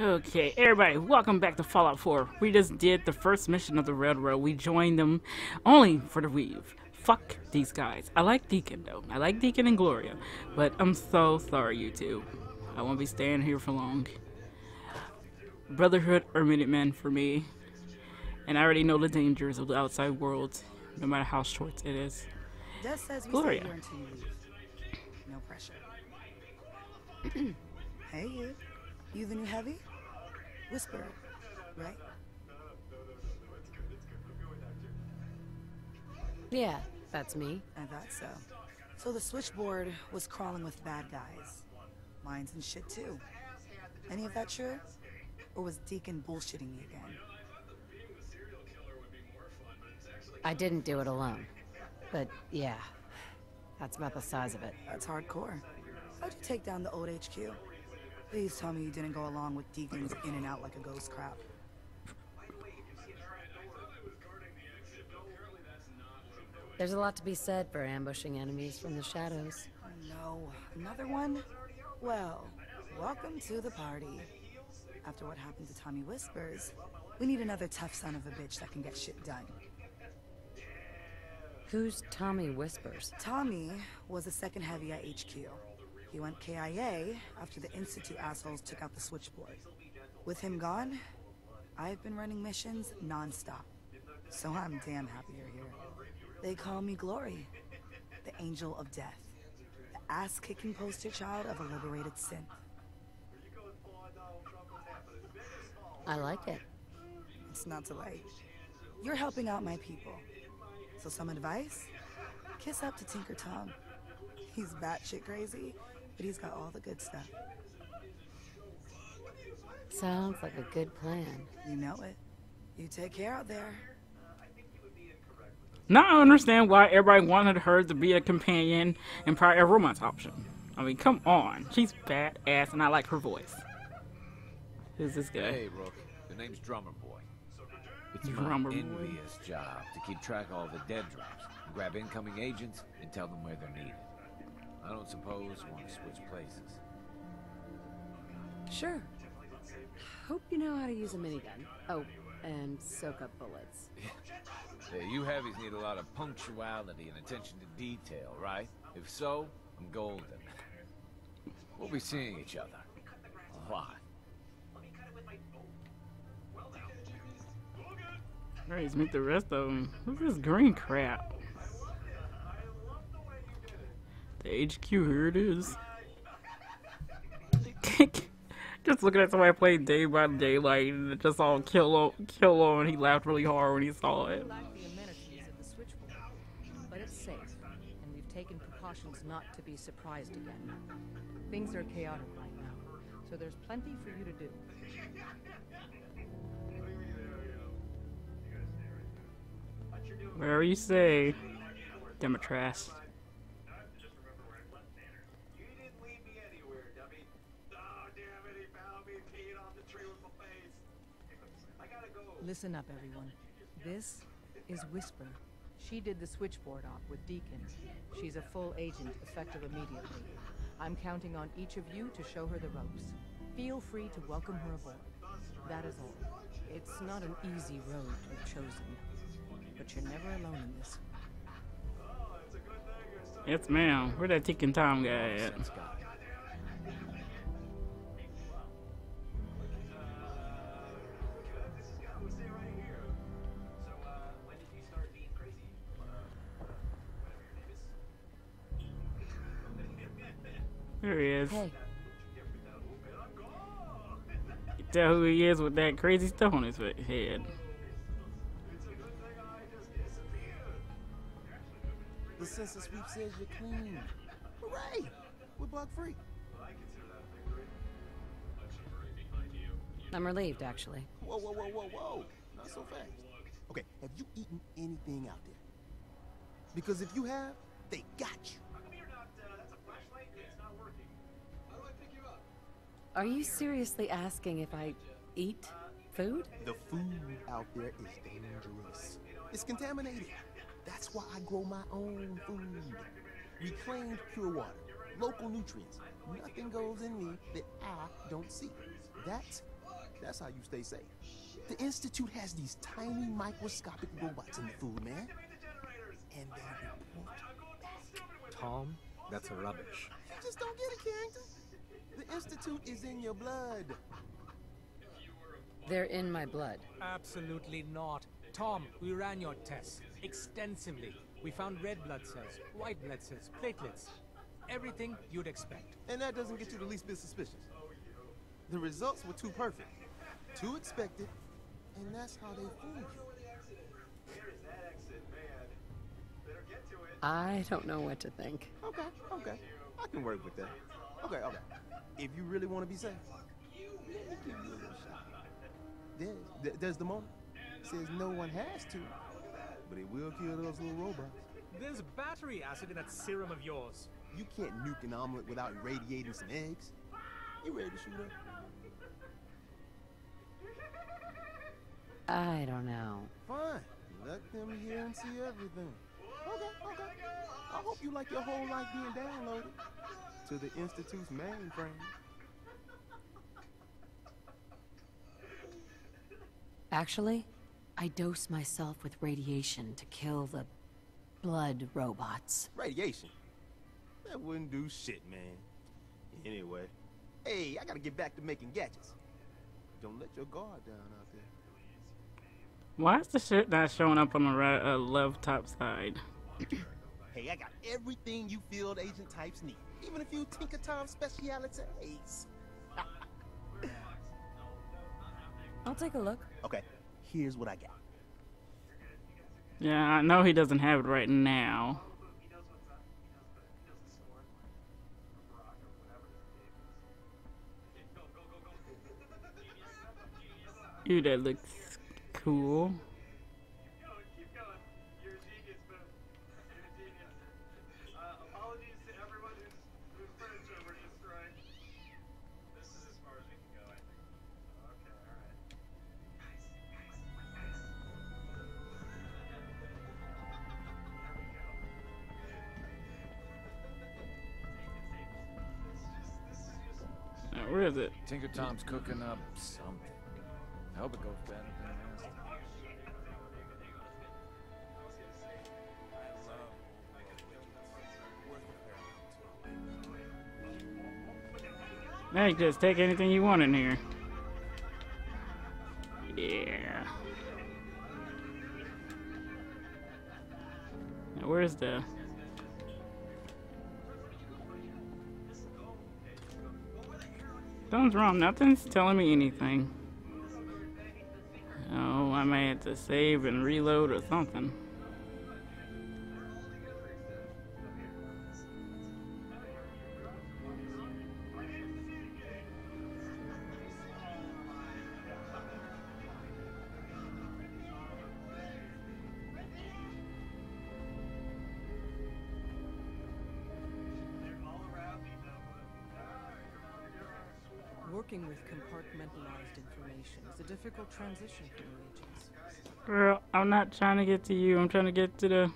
Okay, everybody, welcome back to Fallout 4. We just did the first mission of the Railroad. We joined them only for the Reeve. Fuck these guys. I like Deacon, though. I like Deacon and Gloria. But I'm so sorry, you two. I won't be staying here for long. Brotherhood or Minutemen for me. And I already know the dangers of the outside world, no matter how short it is. Des says we Gloria. stay here until you leave. No pressure. hey, you. You the new heavy? Whisper, right? Yeah, that's me. I thought so. So the switchboard was crawling with bad guys. Mines and shit too. Any of that true? Or was Deacon bullshitting me again? I didn't do it alone. But yeah, that's about the size of it. That's hardcore. How'd you take down the old HQ? Please tell me you didn't go along with Deacon's in and out like a ghost crap. There's a lot to be said for ambushing enemies from the shadows. No, another one? Well, welcome to the party. After what happened to Tommy Whispers, we need another tough son of a bitch that can get shit done. Who's Tommy Whispers? Tommy was the second heavy at HQ. He went KIA after the Institute assholes took out the switchboard. With him gone, I've been running missions non-stop. So I'm damn happy you're here. They call me Glory, the Angel of Death, the ass-kicking poster child of a liberated synth. I like it. It's not too late. You're helping out my people. So some advice? Kiss up to Tinker Tom. He's batshit crazy, but he's got all the good stuff. Sounds like a good plan. You know it. You take care out there. Now I understand why everybody wanted her to be a companion and probably a romance option. I mean, come on. She's badass and I like her voice. Who's this guy? Hey, Rook. The name's Drummer Boy. It's Drummer my Boy. envious job to keep track of all the dead drops, grab incoming agents, and tell them where they're needed. I don't suppose you want to switch places. Sure. Hope you know how to use a minigun. Oh, and soak up bullets. Yeah, you heavies need a lot of punctuality and attention to detail, right? If so, I'm golden. We'll be seeing each other. A lot. Alright, let's meet the rest of them. What's this green crap? The HQ, here it is. just looking at somebody play Day by Daylight and it just all kill on, kill on. He laughed really hard when he saw it. lack the amenities of the switchboard, but it's safe, and we've taken precautions not to be surprised again. Things are chaotic right now, so there's plenty for you to do. Wherever you say, Demetras. Listen up, everyone. This is Whisper. She did the switchboard op with Deacon. She's a full agent, effective immediately. I'm counting on each of you to show her the ropes. Feel free to welcome her aboard. That is all. It's not an easy road you've chosen, but you're never alone in this. Yes, ma'am. Where that ticking time guy at? There he is. Hey, You tell who he is with that crazy stuff on his head. The census sweep says you're clean. Hooray! We're bug free. I'm relieved, actually. Whoa, whoa, whoa, whoa, whoa. Not so fast. Okay, have you eaten anything out there? Because if you have, they got you. Are you seriously asking if I eat food? The food out there is dangerous. It's contaminated. That's why I grow my own food. Reclaimed pure water, local nutrients. Nothing goes in me that I don't see. That's That's how you stay safe. The Institute has these tiny microscopic robots in the food, man. And they report back. Tom, that's rubbish. You just don't get it, Carrington. The Institute is in your blood. They're in my blood. Absolutely not. Tom, we ran your tests extensively. We found red blood cells, white blood cells, platelets. Everything you'd expect. And that doesn't get you the least bit suspicious. The results were too perfect, too expected, and that's how they fool you. I don't know what to think. Okay, okay. I can work with that. Okay, okay. If you really want to be safe, let you a little. There's, there- there's the moment. Says no one has to, but it will kill those little robots. There's battery acid in that serum of yours. You can't nuke an omelet without irradiating some eggs. You ready to shoot up? I don't know. Fine. Let them hear and see everything. Okay, okay. I hope you like your whole life being downloaded to the Institute's mainframe. Actually, I dose myself with radiation to kill the blood robots. Radiation. That wouldn't do shit, man. Anyway, hey, I gotta get back to making gadgets. Don't let your guard down out there. Why is the shit not showing up on the right, uh, left top side? Hey, I got everything you field agent types need. Even a few Tinker Tom specialities. I'll take a look. Okay, here's what I got. Yeah, I know he doesn't have it right now. Ooh, that looks cool. Is it? Tinker Tom's cooking up something. I hope it goes better than the rest. Now you just take anything you want in here. Yeah. Now where's the... Something's wrong. Nothing's telling me anything. Oh, I may have to save and reload or something. Information is a difficult transition for new agents. Girl, I'm not trying to get to you. I'm trying to get to the.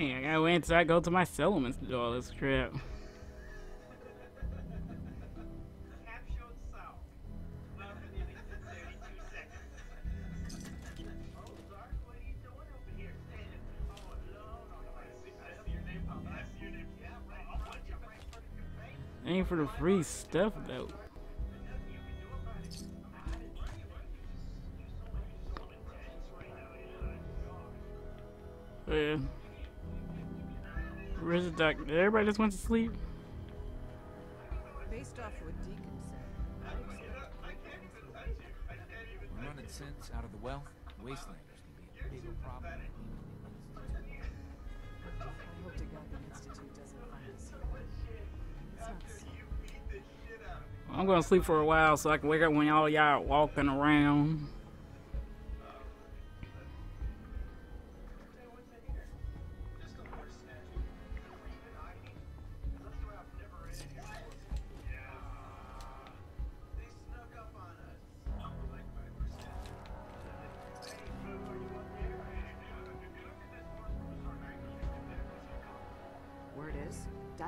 Dang, I gotta wait until I go to my settlements to do all this crap. Ain't for the free stuff though. Everybody just went to sleep. Based off what Deacon said, I expect We're running sense out of the well. Wastelanders can be a bigger problem. I hope to God the Institute doesn't find us here. It's not safe. I'm gonna sleep for a while so I can wake up when all y'all walking around.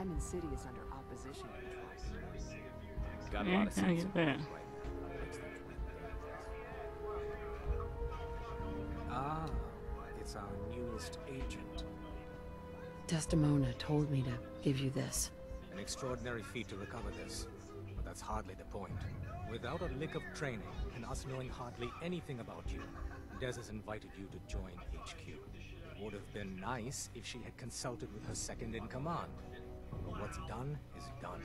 Diamond City is under opposition control. Got a Yeah, lot of sense get right. Ah, it's our newest agent. Desdemona told me to give you this. An extraordinary feat to recover this. But that's hardly the point. Without a lick of training, and us knowing hardly anything about you, Des has invited you to join HQ. It would have been nice if she had consulted with her second in command. But what's done is done.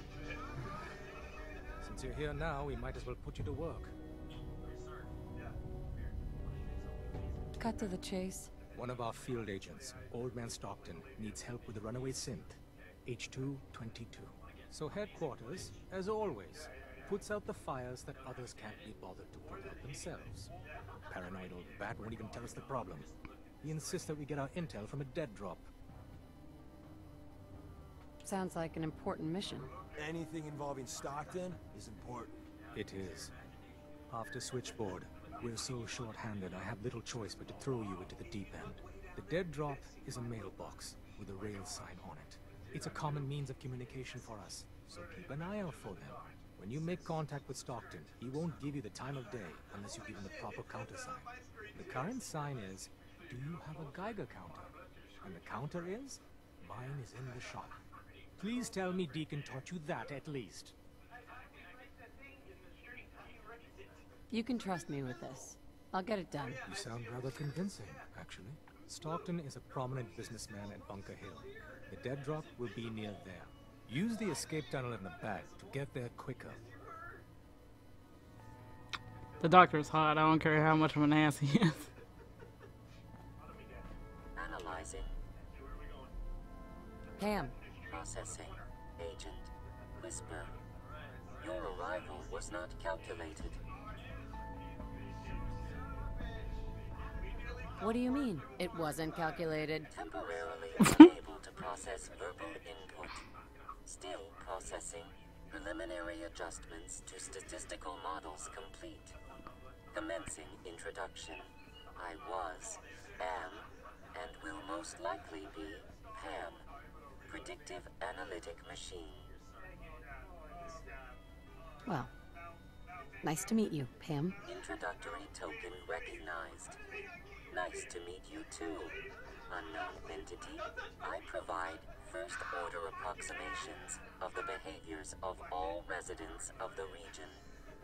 Since you're here now, we might as well put you to work. Cut to the chase. One of our field agents, Old Man Stockton, needs help with the runaway synth, H222. So headquarters, as always, puts out the fires that others can't be bothered to put out themselves. Paranoid old bat won't even tell us the problem. He insists that we get our intel from a dead drop. Sounds like an important mission. Anything involving Stockton is important. It is. After Switchboard, we're so short-handed I have little choice but to throw you into the deep end. The dead drop is a mailbox with a rail sign on it. It's a common means of communication for us, so keep an eye out for them. When you make contact with Stockton, he won't give you the time of day unless you give him the proper countersign. The current sign is, do you have a Geiger counter? And the counter is, mine is in the shop. Please tell me Deacon taught you that at least. You can trust me with this. I'll get it done. You sound rather convincing, actually. Stockton is a prominent businessman at Bunker Hill. The dead drop will be near there. Use the escape tunnel in the back to get there quicker. The doctor's hot. I don't care how much of an ass he is. Analyzing. Pam, Processing. Agent. Whisper. Your arrival was not calculated. what do you mean? It wasn't calculated. Temporarily unable to process verbal input. Still processing. Preliminary adjustments to statistical models complete. Commencing introduction. I was, am, and will most likely be Pam. Predictive analytic machine. Well, nice to meet you, Pam. Introductory token recognized. Nice to meet you too. Unknown entity, I provide first order approximations of the behaviors of all residents of the region,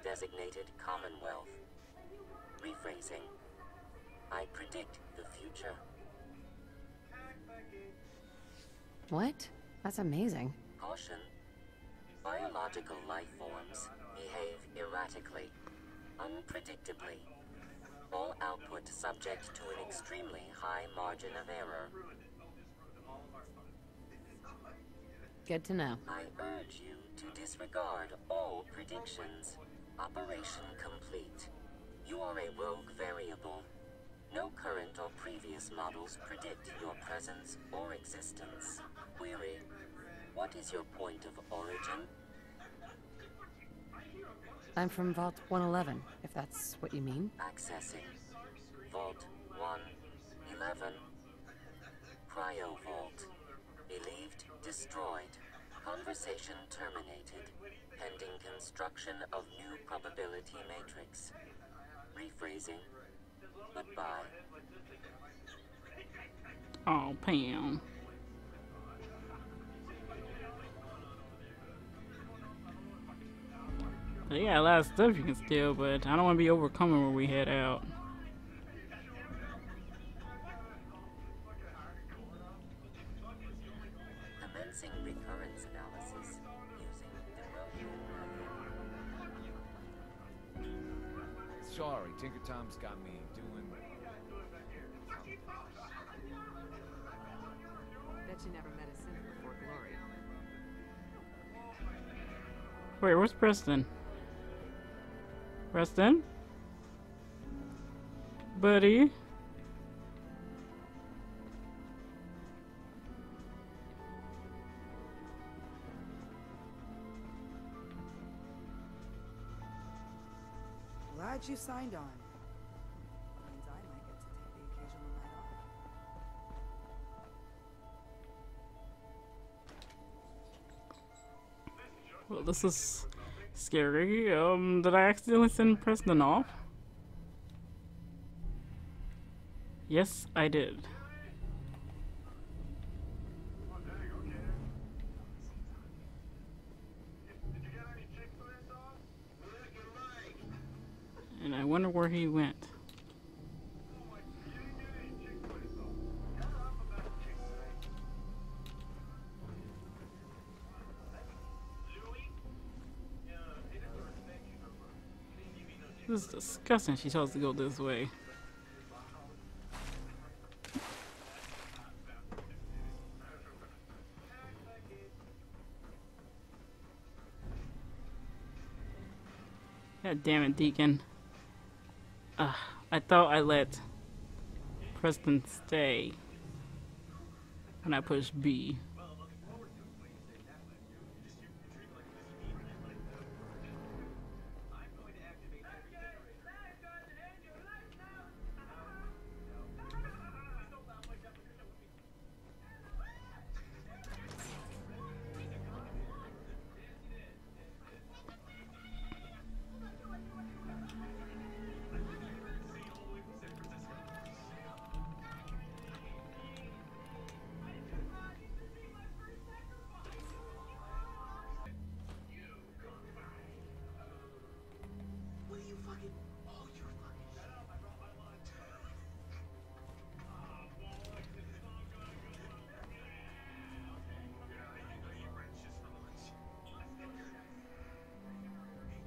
designated Commonwealth. Rephrasing. I predict the future. What? That's amazing. Caution. Biological life forms behave erratically, unpredictably. All output subject to an extremely high margin of error. Good to know. I urge you to disregard all predictions. Operation complete. You are a rogue variable. No current or previous models predict your presence or existence. Query. What is your point of origin? I'm from Vault 111, if that's what you mean. Accessing. Vault 1, 11. cryo vault. Believed destroyed. Conversation terminated. Pending construction of new probability matrix. Rephrasing. Goodbye. Oh, Pam. They got a lot of stuff you can steal, but I don't want to be overcoming where we head out. Commencing recurrence analysis using the Roshan method. Sorry, Tinker Tom's got me doing. Bet you never met a synth before Gloria. Wait, where's Preston? Preston? Buddy? Glad you signed on. Means I might get to take the occasional night off. Well, this is scary. Um, did I accidentally send Preston off? Yes, I did. And I wonder where he went. This is disgusting. She us to go this way. God damn it, Deacon. I thought I let Preston stay when I pushed B.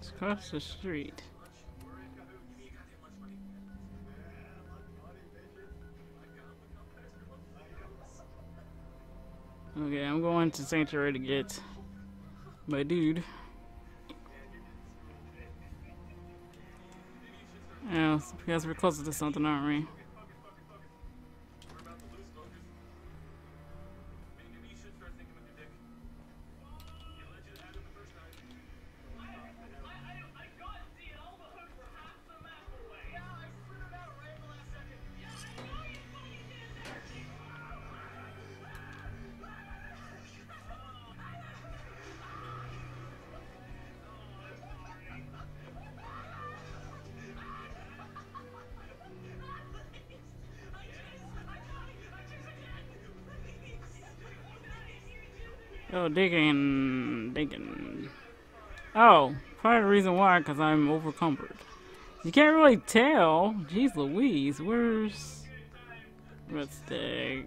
It's across the street. Okay, I'm going to Sanctuary to get my dude. Yeah, because we're closer to something, aren't we? Oh, digging, digging. Oh, part of the reason why, because I'm overcumbered. You can't really tell. Jeez Louise, where's... Let's dig.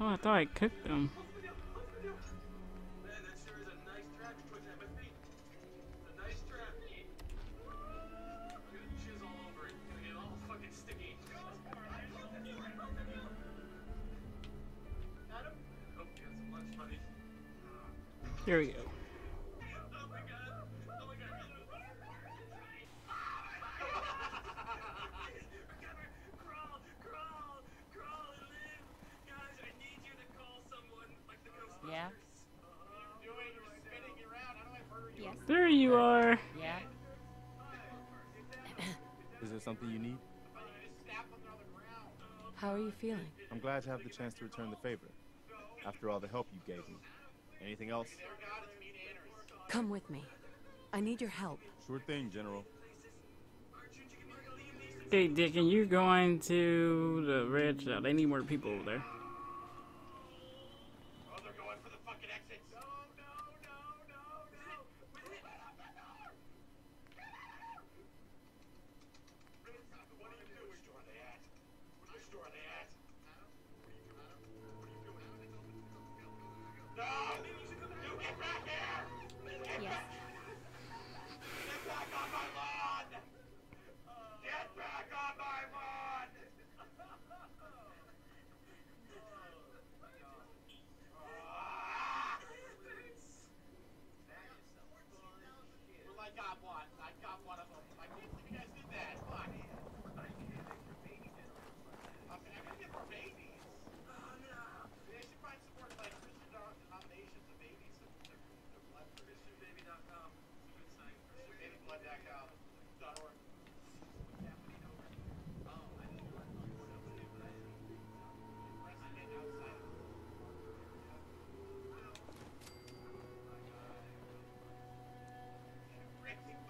Oh, I thought I cooked them. You are. Yeah? Is there something you need? How are you feeling? I'm glad to have the chance to return the favor. After all the help you gave me. Anything else? Come with me. I need your help. Sure thing, General. Hey, Deacon, you're going to the red shop? They need more people over there.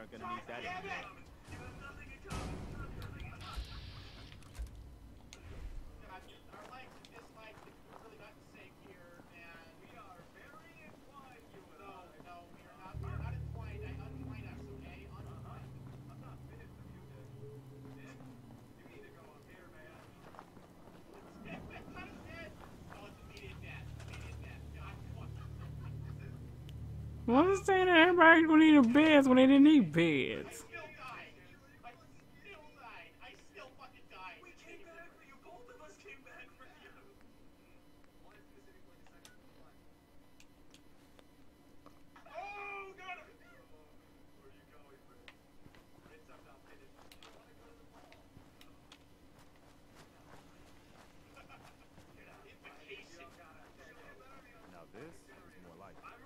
Aren't gonna need that anymore. What is saying that everybody's gonna need a beds when they didn't need beds? Now this is more like it.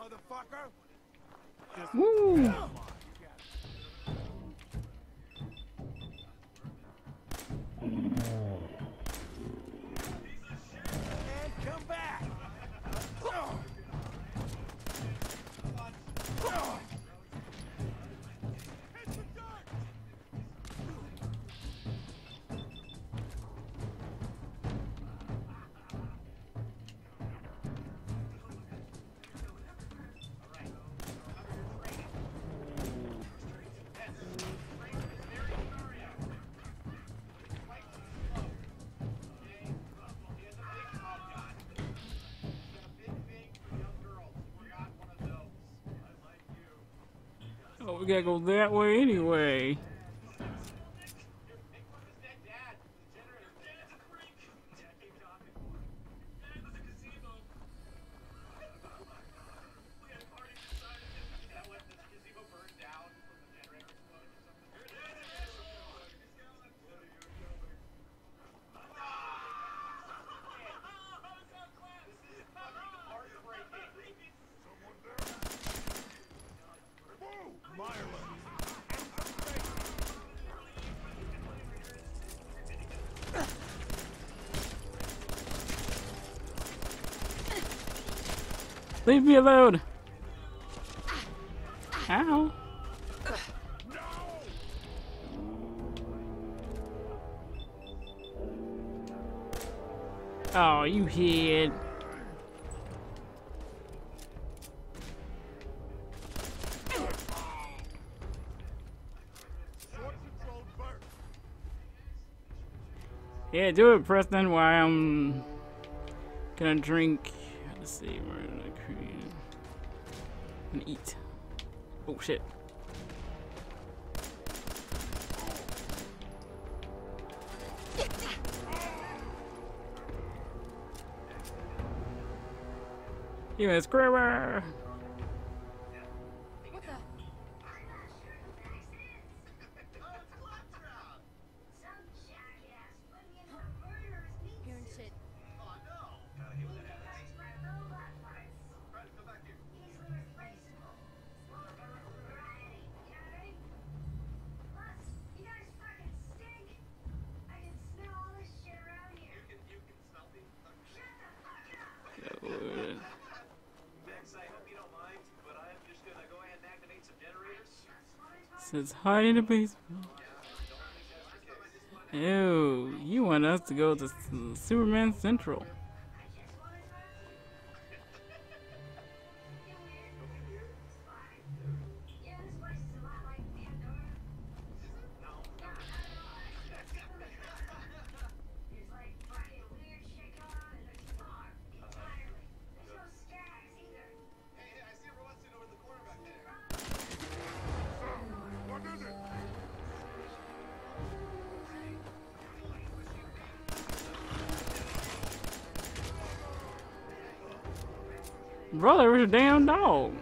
motherfucker! Woo! We gotta go that way anyway. Leave me alone. Ow. Oh, you hid. Yeah, do it, Preston, while I'm gonna drink. Let's see, where eat. Oh shit. A screamer! Says hide in the basement. Ew, you want us to go to Superman Central. Brother, was a damn dog.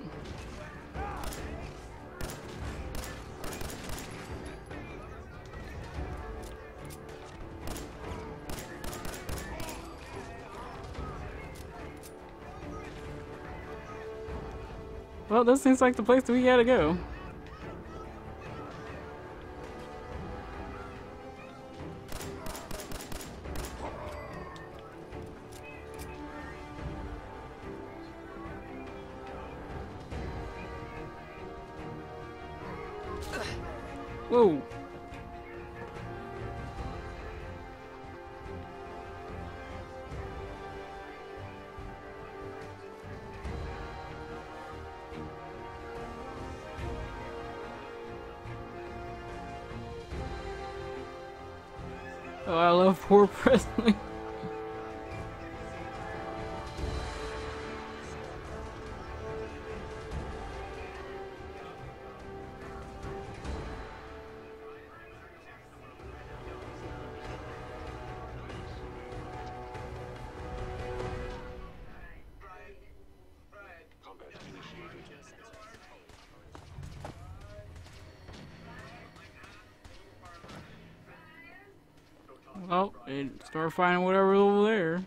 Well, this seems like the place that we gotta go. Oh, I love poor Preston. Start finding whatever over there.